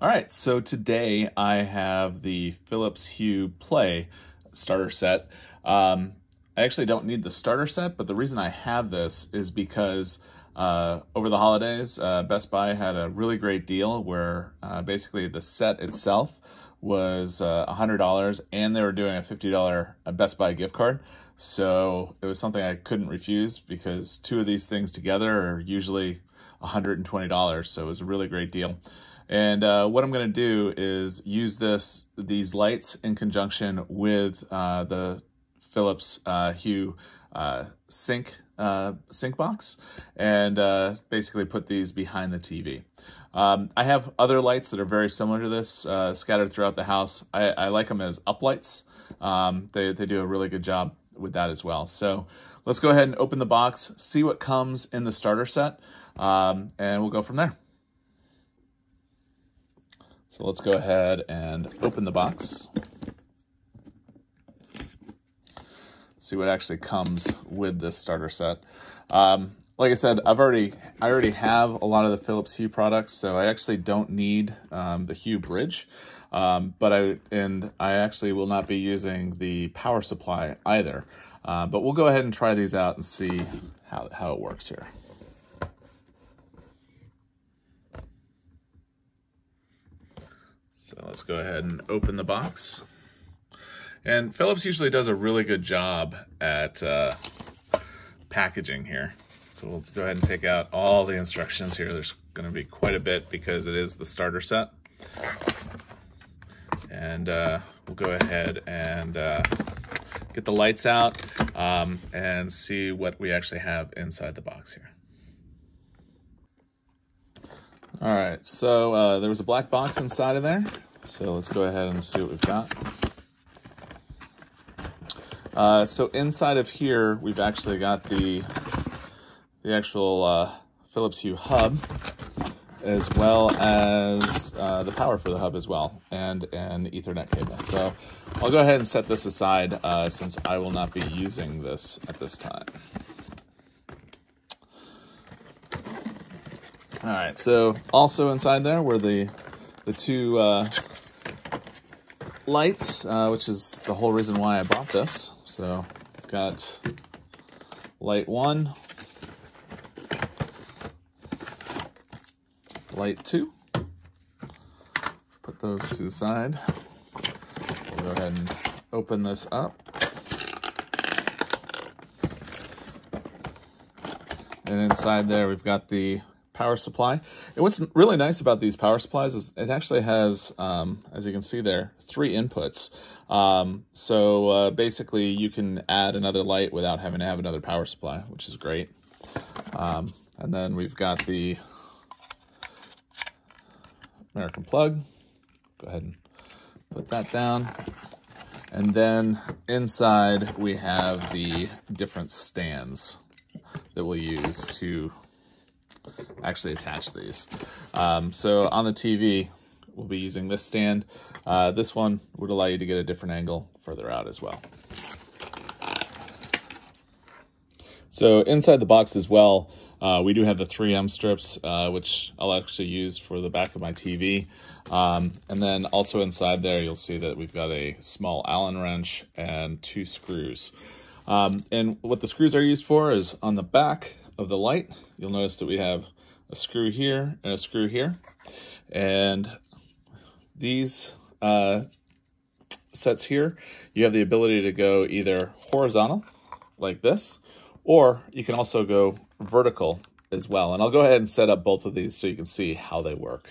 All right, so today I have the Philips Hue Play starter set. Um, I actually don't need the starter set, but the reason I have this is because uh, over the holidays, uh, Best Buy had a really great deal where uh, basically the set itself was uh, $100 and they were doing a $50 uh, Best Buy gift card. So it was something I couldn't refuse because two of these things together are usually $120. So it was a really great deal. And uh, what I'm going to do is use this these lights in conjunction with uh, the Philips uh, Hue uh, sync uh, sync box, and basically put these behind the TV. Um, I have other lights that are very similar to this scattered throughout the house. I, I like them as uplights. Um, they they do a really good job with that as well. So let's go ahead and open the box, see what comes in the starter set, um, and we'll go from there. So let's go ahead and open the box. See what actually comes with this starter set. Um, like I said, I've already I already have a lot of the Philips Hue products, so I actually don't need um, the Hue Bridge. Um, but I and I actually will not be using the power supply either. Uh, but we'll go ahead and try these out and see how, how it works here. So let's go ahead and open the box. And Philips usually does a really good job at uh, packaging here. So we'll go ahead and take out all the instructions here. There's going to be quite a bit because it is the starter set. And uh, we'll go ahead and uh, get the lights out um, and see what we actually have inside the box here. All right, so uh, there was a black box inside of there. So let's go ahead and see what we've got. Uh, so inside of here, we've actually got the the actual uh, Philips Hue hub, as well as uh, the power for the hub as well, and an Ethernet cable. So I'll go ahead and set this aside uh, since I will not be using this at this time. All right, so also inside there were the the two uh, lights, uh, which is the whole reason why I bought this. So I've got light one, light two. Put those to the side. We'll go ahead and open this up. And inside there, we've got the power supply. And what's really nice about these power supplies is it actually has, um, as you can see there, three inputs. Um, so uh, basically you can add another light without having to have another power supply, which is great. Um, and then we've got the American plug. Go ahead and put that down. And then inside we have the different stands that we'll use to actually attach these. Um, so on the TV, we'll be using this stand. Uh, this one would allow you to get a different angle further out as well. So inside the box as well, uh, we do have the 3M strips, uh, which I'll actually use for the back of my TV. Um, and then also inside there, you'll see that we've got a small Allen wrench and two screws. Um, and what the screws are used for is on the back of the light, you'll notice that we have a screw here and a screw here. And these uh, sets here, you have the ability to go either horizontal, like this, or you can also go vertical as well. And I'll go ahead and set up both of these so you can see how they work.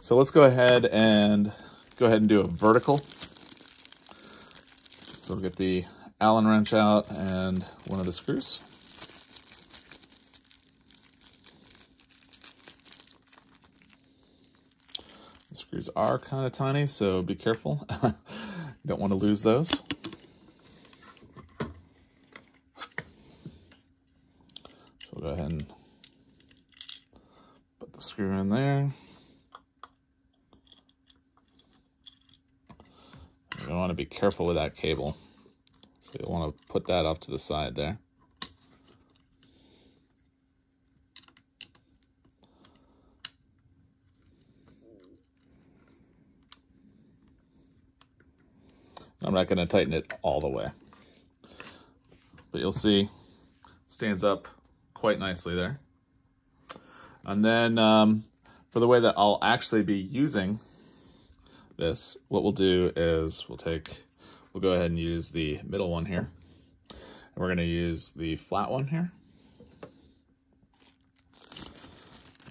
So let's go ahead and go ahead and do a vertical. So we'll get the Allen wrench out and one of the screws. The screws are kind of tiny, so be careful. don't want to lose those. So we'll go ahead and put the screw in there. You want to be careful with that cable. So you'll want to put that off to the side there. I'm not going to tighten it all the way. But you'll see stands up quite nicely there. And then um, for the way that I'll actually be using this, what we'll do is we'll take, we'll go ahead and use the middle one here. And we're going to use the flat one here.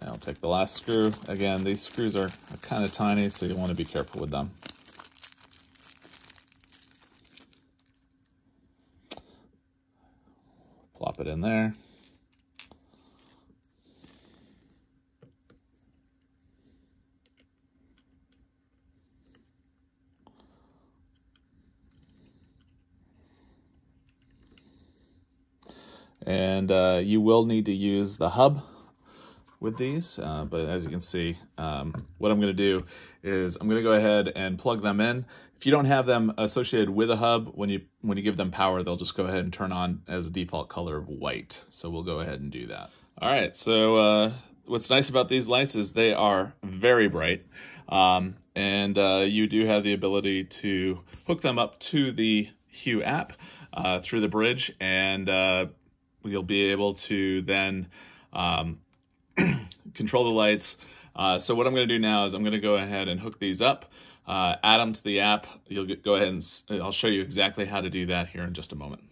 And I'll take the last screw. Again, these screws are, are kind of tiny, so you want to be careful with them. Plop it in there. And uh, you will need to use the hub with these, uh, but as you can see, um, what I'm going to do is I'm going to go ahead and plug them in. If you don't have them associated with a hub, when you when you give them power, they'll just go ahead and turn on as a default color of white. So we'll go ahead and do that. All right, so uh, what's nice about these lights is they are very bright, um, and uh, you do have the ability to hook them up to the Hue app uh, through the bridge, and uh, you'll be able to then um, control the lights. Uh, so what I'm going to do now is I'm going to go ahead and hook these up, uh, add them to the app. You'll get, go ahead and I'll show you exactly how to do that here in just a moment.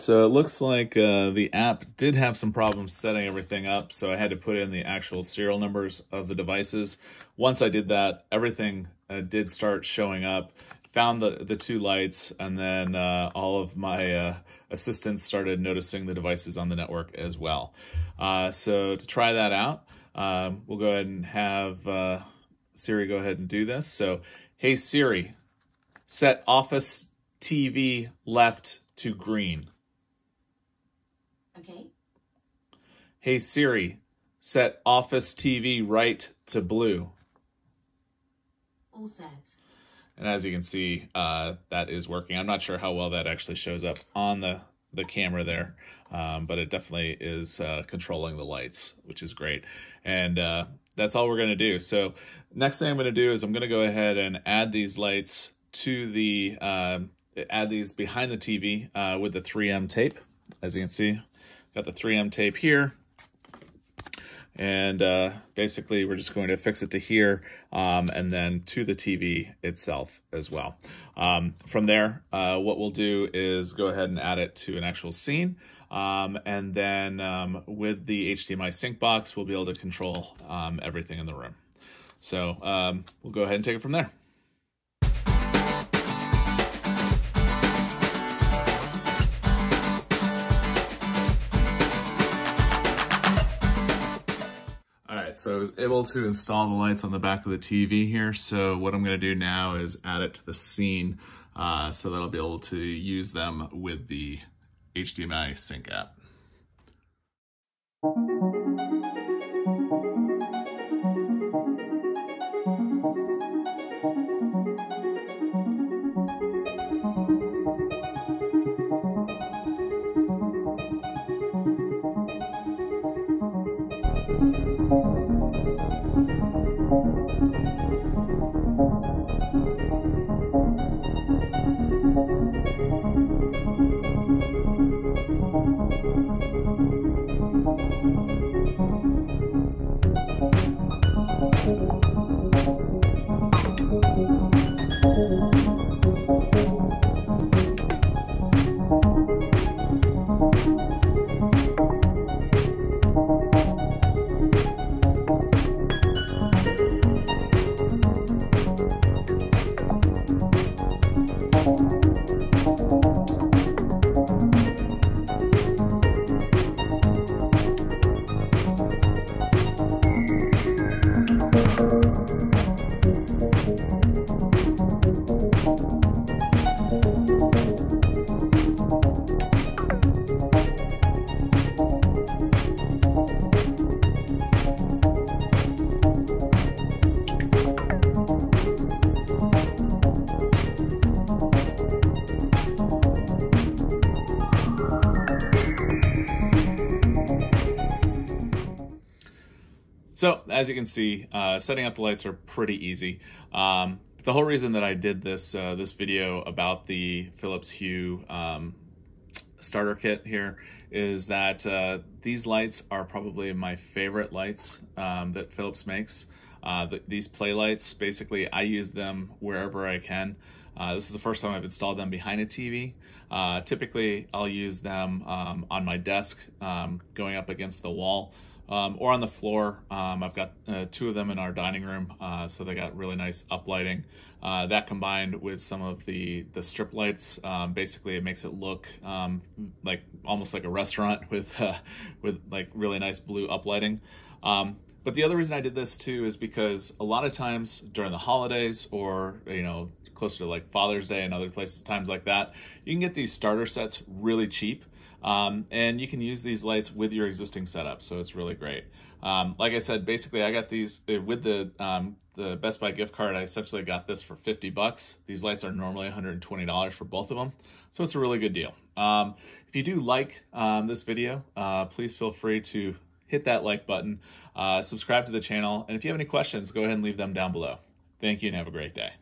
So it looks like uh, the app did have some problems setting everything up, so I had to put in the actual serial numbers of the devices. Once I did that, everything uh, did start showing up. Found the, the two lights, and then uh, all of my uh, assistants started noticing the devices on the network as well. Uh, so to try that out, um, we'll go ahead and have uh, Siri go ahead and do this. So, hey Siri, set Office TV left to green. Okay. Hey Siri, set Office TV right to blue. All set. And as you can see, uh, that is working. I'm not sure how well that actually shows up on the, the camera there, um, but it definitely is uh, controlling the lights, which is great. And uh, that's all we're going to do. So next thing I'm going to do is I'm going to go ahead and add these lights to the um, add these behind the TV uh, with the 3M tape. As you can see, got the 3M tape here. And uh, basically, we're just going to fix it to here um, and then to the TV itself as well. Um, from there, uh, what we'll do is go ahead and add it to an actual scene. Um, and then um, with the HDMI sync box, we'll be able to control um, everything in the room. So um, we'll go ahead and take it from there. so I was able to install the lights on the back of the TV here. So what I'm gonna do now is add it to the scene uh, so that I'll be able to use them with the HDMI sync app. So as you can see, uh, setting up the lights are pretty easy. Um, the whole reason that I did this uh, this video about the Philips Hue um, starter kit here is that uh, these lights are probably my favorite lights um, that Philips makes. Uh, the, these play lights, basically I use them wherever I can. Uh, this is the first time I've installed them behind a TV. Uh, typically I'll use them um, on my desk um, going up against the wall um, or on the floor. Um, I've got uh, two of them in our dining room, uh, so they got really nice uplighting. Uh, that combined with some of the the strip lights, um, basically it makes it look um, like almost like a restaurant with uh, with like really nice blue uplighting. Um, but the other reason I did this too is because a lot of times during the holidays or you know closer to like Father's Day and other places times like that, you can get these starter sets really cheap. Um, and you can use these lights with your existing setup, so it's really great. Um, like I said, basically I got these uh, with the um, the Best Buy gift card. I essentially got this for 50 bucks. These lights are normally 120 dollars for both of them, so it's a really good deal. Um, if you do like um, this video, uh, please feel free to hit that like button, uh, subscribe to the channel, and if you have any questions, go ahead and leave them down below. Thank you and have a great day.